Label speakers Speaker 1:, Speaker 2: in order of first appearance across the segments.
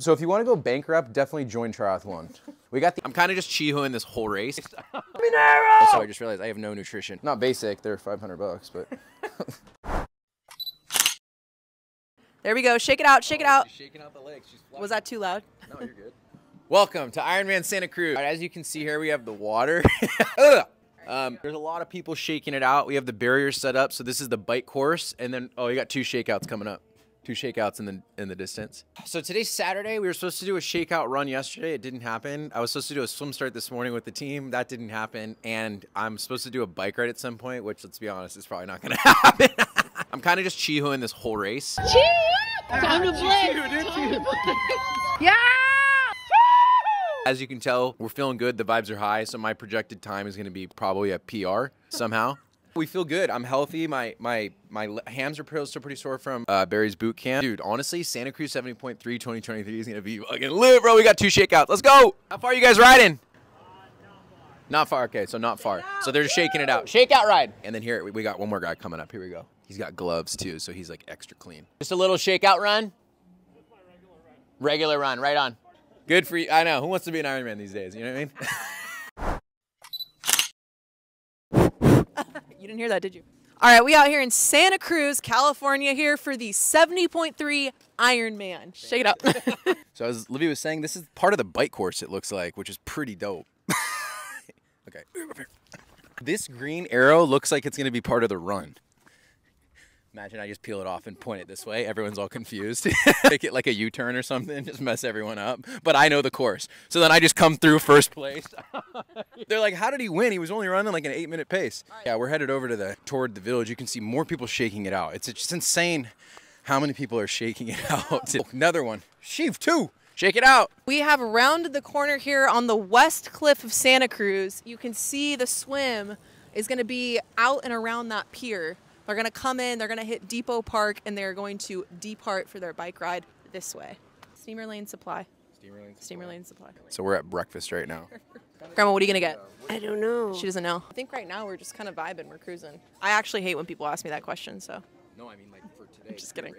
Speaker 1: So if you want to go bankrupt, definitely join triathlon. We got the. I'm kind of just chihoing this whole race. Minero! Also, I just realized I have no nutrition. Not basic. They're 500 bucks, but.
Speaker 2: There we go. Shake it out. Shake it out.
Speaker 1: She's shaking out the legs. She's
Speaker 2: Was that too loud?
Speaker 1: No, you're good. Welcome to Ironman Santa Cruz. All right, as you can see here, we have the water. Um, there's a lot of people shaking it out. We have the barriers set up. So this is the bike course. And then, oh, you got two shakeouts coming up. Two shakeouts in the in the distance. So today's Saturday. We were supposed to do a shakeout run yesterday. It didn't happen. I was supposed to do a swim start this morning with the team. That didn't happen. And I'm supposed to do a bike ride at some point, which let's be honest, is probably not going to happen. I'm kind of just chihoing this whole race.
Speaker 3: Time to play. Yeah!
Speaker 1: As you can tell, we're feeling good. The vibes are high. So my projected time is going to be probably a PR somehow. We feel good. I'm healthy. My my my hams are still pretty sore from uh, Barry's boot camp. Dude, honestly, Santa Cruz 70.3 2023 is to be fucking lit, bro. We got two shakeouts. Let's go. How far are you guys riding? Not far. Okay, so not far. So they're just shaking it out. Shakeout ride. And then here we- got one more guy coming up. Here we go. He's got gloves too, so he's like extra clean. Just a little shakeout run. Regular run, Regular run. right on. Good for you. I know. Who wants to be an Ironman these days? You know what I mean?
Speaker 2: You didn't hear that, did you? All right, we out here in Santa Cruz, California, here for the 70.3 Ironman. Shake it out.
Speaker 1: So as Livy was saying, this is part of the bike course. It looks like, which is pretty dope. okay. This green arrow looks like it's gonna be part of the run. Imagine I just peel it off and point it this way. Everyone's all confused. Make it like a U-turn or something, just mess everyone up. But I know the course, so then I just come through first place. They're like, "How did he win? He was only running like an eight-minute pace." Yeah, we're headed over to the toward the village. You can see more people shaking it out. It's just insane how many people are shaking it out. Another one. Sheev two. Shake it out.
Speaker 2: we have rounded the corner here on the west cliff of Santa Cruz. You can see the swim is going to be out and around that pier. They're going to come in, they're going to hit Depot Park, and they're going to depart for their bike ride this way. Steamer Lane Supply. Steamer Lane Supply.
Speaker 1: So we're at breakfast right now.
Speaker 2: Grandma, what are you going to get?
Speaker 3: I don't know.
Speaker 2: She doesn't know. I think right now we're just kind of vibing. We're cruising. I actually hate when people ask me that question. So,
Speaker 1: No, I mean like for today.
Speaker 2: I'm just kidding.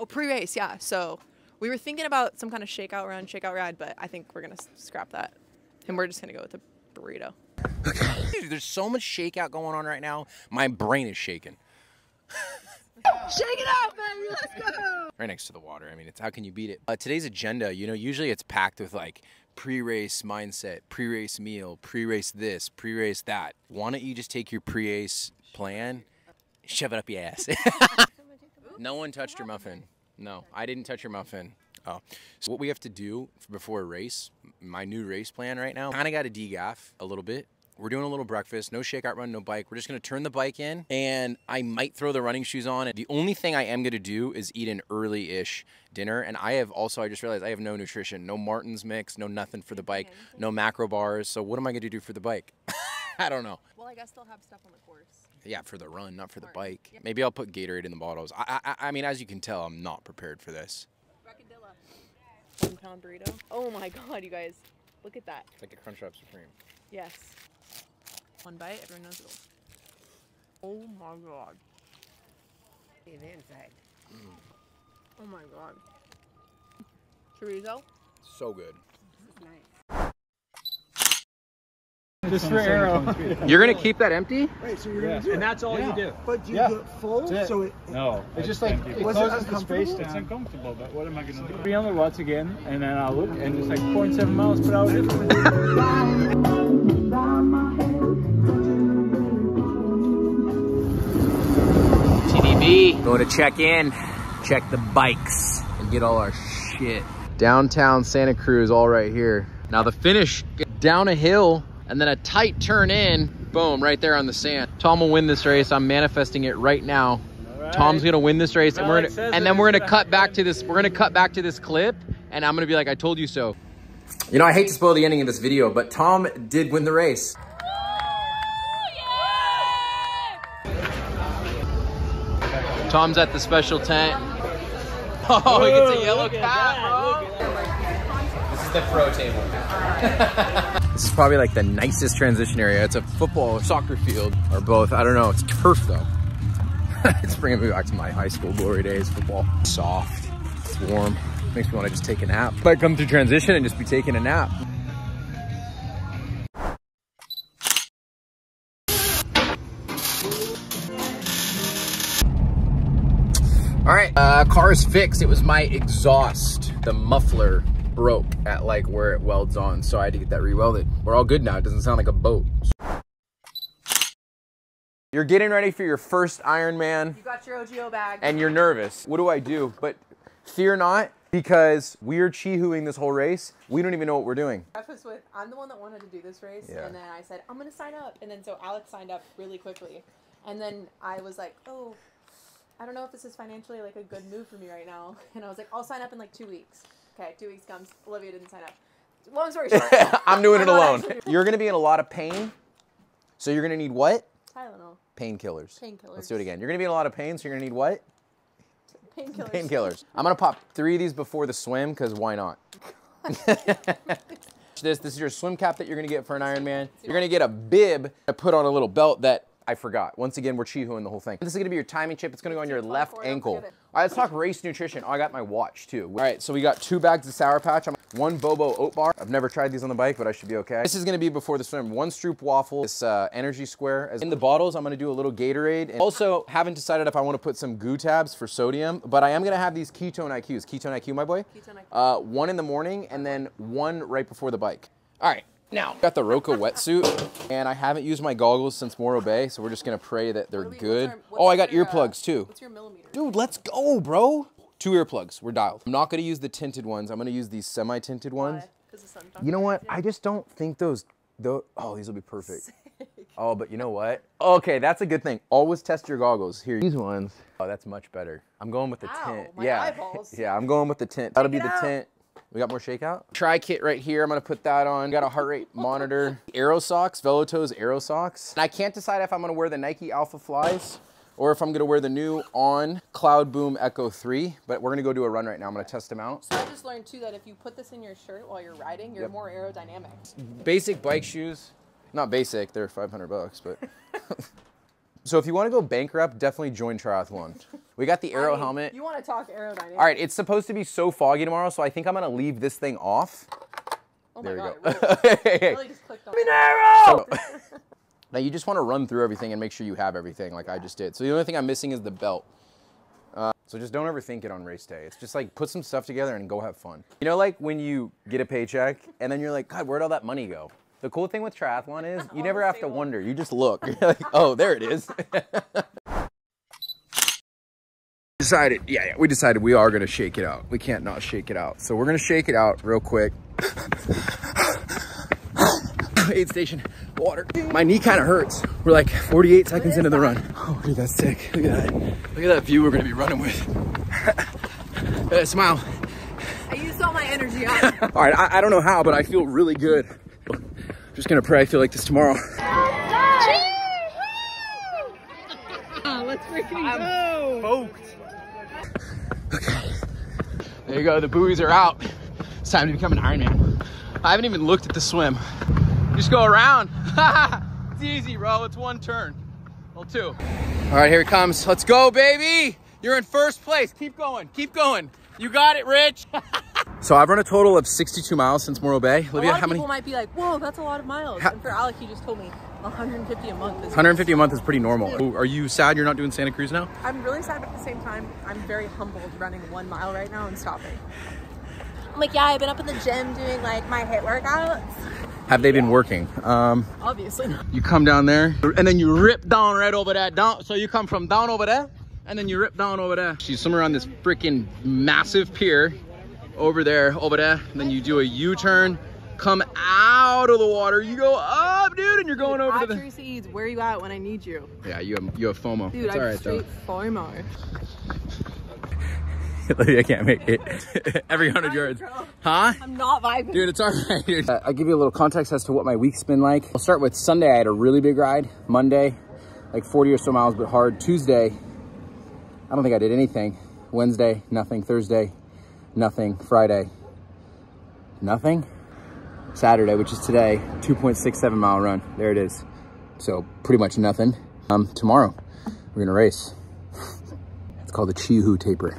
Speaker 2: oh, pre-race, yeah. So we were thinking about some kind of shakeout run, shakeout ride, but I think we're gonna scrap that, and we're just gonna go with the burrito.
Speaker 1: Dude, there's so much shakeout going on right now. My brain is shaking.
Speaker 3: Shake it out, baby. Let's go.
Speaker 1: Right next to the water. I mean, it's how can you beat it? Uh, today's agenda, you know, usually it's packed with like pre-race mindset, pre-race meal, pre-race this, pre-race that. Why don't you just take your pre-race plan, shove it up your ass? no one touched your muffin. No, I didn't touch your muffin. Oh, so what we have to do before a race, my new race plan right now, kind of got to degaff a little bit. We're doing a little breakfast, no shakeout run, no bike. We're just gonna turn the bike in, and I might throw the running shoes on. The only thing I am gonna do is eat an early-ish dinner, and I have also I just realized I have no nutrition, no Maurten's mix, no nothing for the bike, no macro bars. So what am I gonna do for the bike? I don't know.
Speaker 2: Well, I guess they'll have stuff on the course.
Speaker 1: Yeah, for the run, not for the bike. Maybe I'll put Gatorade in the bottles. I, I, I mean, as you can tell, I'm not prepared for this.
Speaker 2: One pound burrito. Oh my god, you guys, look at that.
Speaker 1: It's like a Crunchwrap Supreme.
Speaker 2: Yes. One bite, everyone knows it. Oh my god.
Speaker 3: The inside. Mm.
Speaker 2: Oh my god. Chorizo.
Speaker 1: So good.
Speaker 3: Nice.
Speaker 4: Just for aero.
Speaker 1: You're gonna keep that empty?
Speaker 5: Right, so you're gonna do
Speaker 4: and that's all you do.
Speaker 5: But you
Speaker 4: Yeah.
Speaker 5: get full,
Speaker 4: it.
Speaker 5: so it,
Speaker 4: No,
Speaker 5: It's just like-
Speaker 4: it
Speaker 5: Was
Speaker 4: closes the space down. It's uncomfortable, but what am I gonna do? Be on the ruts again, and then I'll look, and it's like 0.7 miles per hour difference.
Speaker 1: Go to check in, check the bikes, and get all our shit. Downtown Santa Cruz, all right here. Now the finish, down a hill, and then a tight turn in. Boom, right there on the sand. Tom will win this race. I'm manifesting it right now. Tom's gonna win this race, and we're gonna, and then we're gonna
Speaker 4: gonna
Speaker 1: cut back to this. We're gonna cut back to this clip, and I'm gonna be like, I told you so. You know, I hate to spoil the ending of this video, but Tom did win the race. Tom's at the special tent. Oh, he gets a yellow cap, bro. This is the throw table. this is probably like the nicest transition area. It's a football or soccer field, or both. I don't know. It's turf though. it's bringing me back to my high school glory days. Football, soft, it's warm. Makes me want to just take a nap. Might come through transition and just be taking a nap. Uh, car is fixed. It was my exhaust. The muffler broke at like where it welds on, so I had to get that rewelded. We're all good now. It doesn't sound like a boat. You're getting ready for your first Ironman
Speaker 2: You got your OGO bag.
Speaker 1: and you're nervous. What do I do? But fear not, because we're chi-hooing this whole race. We don't even know what we're doing.
Speaker 2: preface with I'm the one that wanted to do this race,
Speaker 1: Yeah.
Speaker 2: and then I said I'm gonna sign up, and then so Alex signed up really quickly, and then I was like, oh, I don't know if this is financially like a good move for me right now, and I was like, I'll sign up in like two weeks. Okay, two weeks comes. Olivia didn't sign up. Long story short,
Speaker 1: I'm doing it alone. You're gonna be in a lot of pain. So you're gonna need what?
Speaker 2: Tylenol,
Speaker 1: Painkillers.
Speaker 2: Painkillers.
Speaker 1: Let's do it again. You're gonna be in a lot of pain, so you're gonna need what?
Speaker 2: painkillers.
Speaker 1: Painkillers. I'm gonna pop three of these before the swim, because why not? this, this is your swim cap that you're gonna get for an Ironman. You're gonna get a bib to put on a little belt that I forgot. Once again, we're chi-hooing the whole thing. This is gonna be your timing chip. It's gonna go on your left ankle. All right, let's talk race nutrition. Oh, I got my watch too. All right, so we got two bags of Sour Patch. I'm- One Bobo Oat Bar. I've never tried these on the bike, but I should be okay. This is gonna be before the swim. One Stroop Waffle, this uh, Energy Square. As in the bottles, I'm gonna do a little Gatorade. And also, haven't decided if I wanna put some GU tabs for sodium, but I am gonna have these Ketone IQs. Ketone IQ, my boy?
Speaker 2: Ketone IQ.
Speaker 1: Uh, one in the morning and then one right before the bike. All right, now got the Roka wetsuit, and I haven't used my goggles since Morro Bay, so we're just gonna pray that they're
Speaker 2: What
Speaker 1: good.
Speaker 2: what's our- what's
Speaker 1: oh, I got
Speaker 2: your, uh,
Speaker 1: earplugs too.
Speaker 2: What's your millimeter?
Speaker 1: Dude, let's go, bro. Two earplugs. We're dialed. I'm not gonna use the tinted ones. I'm gonna use these semi-tinted ones.
Speaker 2: Because the sun.
Speaker 1: You know what? I just don't think those. Those. Oh, these will be perfect. Oh, but you know what? Okay, that's a good thing. Always test your goggles. Here, these ones. Oh, that's much better. I'm going with the
Speaker 2: Ow,
Speaker 1: tint.
Speaker 2: my
Speaker 1: yeah.
Speaker 2: eyeballs.
Speaker 1: Yeah, I'm going with the tint. That'll be the
Speaker 2: out.
Speaker 1: tint. We got more shakeout. Tri kit right here. I'm gonna put that on. Got a heart rate monitor. Aero socks, Velotoze Aero socks. And I can't decide if I'm gonna wear the Nike Alpha Flies or if I'm gonna wear the new On Cloud Boom Echo 3. But we're gonna go do a run right now. I'm gonna test them out.
Speaker 2: So I just learned too that if you put this in your shirt while you're riding, you're
Speaker 1: Yep.
Speaker 2: more aerodynamic.
Speaker 1: basic bike shoes. Not basic, they're 500 bucks, but. so if you want to go bankrupt, definitely join triathlon. We got the
Speaker 2: I
Speaker 1: Aero
Speaker 2: mean,
Speaker 1: helmet.
Speaker 2: You want to talk aerodynamics.
Speaker 1: All right, it's supposed to be so foggy tomorrow, so I think I'm gonna leave this thing off.
Speaker 2: Oh
Speaker 1: There
Speaker 2: my
Speaker 1: we
Speaker 2: god.
Speaker 1: go.
Speaker 2: Really,
Speaker 1: Hey, hey.
Speaker 2: really just clicked on.
Speaker 1: Now you just want to run through everything and make sure you have everything, like I just did. So the only thing I'm missing is the belt. Uh, so just don't overthink it on race day. It's just like put some stuff together and go have fun. You know, like when you get a paycheck and then you're like, God, where'd all that money go? The cool thing with triathlon is you never have to wonder. You just look. Like, oh, there it is. decided, yeah, yeah, we decided we are gonna shake it out. We can't not shake it out. So we're gonna shake it out real quick. Aid station, water. My knee kind of hurts. We're like 48 seconds into the run. Oh, dude, that's sick. Look at that. Look at that view we're gonna be running with. Uh, smile.
Speaker 2: I used all my energy up.
Speaker 1: All right, I, I don't know how, but I feel really good. Just gonna pray I feel like this tomorrow.
Speaker 3: Oh, let's freaking go! Okay.
Speaker 1: There you go, the buoys are out. It's time to become an Ironman. I haven't even looked at the swim. Just go around. it's easy, bro. It's one turn. Well, two. All right, here it comes. Let's go, baby. You're in first place. Keep going. Keep going. You got it, Rich. so I've run a total of 62 miles since Morro Bay.
Speaker 2: a
Speaker 1: Olivia,
Speaker 2: lot
Speaker 1: how
Speaker 2: of
Speaker 1: many?
Speaker 2: people might be like, "Whoa, that's a lot of miles."
Speaker 1: Ha-
Speaker 2: and for Alec, he just told me 150 a month. Is
Speaker 1: 150 a month is pretty normal. Ooh, Are you sad you're not doing Santa Cruz now?
Speaker 2: I'm really sad, but at the same time, I'm very humbled running one mile right now and stopping. I'm like, yeah, I've been up in the gym doing like my HIIT workouts.
Speaker 1: Have they been working? Um,
Speaker 2: Obviously
Speaker 1: you come down there and then you rip down right over there down so you come from down over there and then you rip down over there she's somewhere on this freaking massive pier over there over there and then you do a u-turn come out of the water you go up dude and you're going over to the
Speaker 2: Teresa Eads, where you at when I need you?
Speaker 1: yeah you have you have fomo
Speaker 2: Dude,
Speaker 1: it's
Speaker 2: I'm
Speaker 1: all right
Speaker 2: straight FOMO.
Speaker 1: though i can't make it every 100 yards huh
Speaker 2: I'm not vibing.
Speaker 1: Dude, it's all right. Dude. Uh, I'll give you a little context as to what my week's been like. I'll start with Sunday. I had a really big ride. Monday, like 40 or so miles, but hard. Tuesday, I don't think I did anything. Wednesday, nothing. Thursday, nothing. Friday, nothing. Saturday, which is today, 2.67 mile run. There it is. So pretty much nothing. Um, tomorrow, we're gonna race. It's called the Chihu Taper.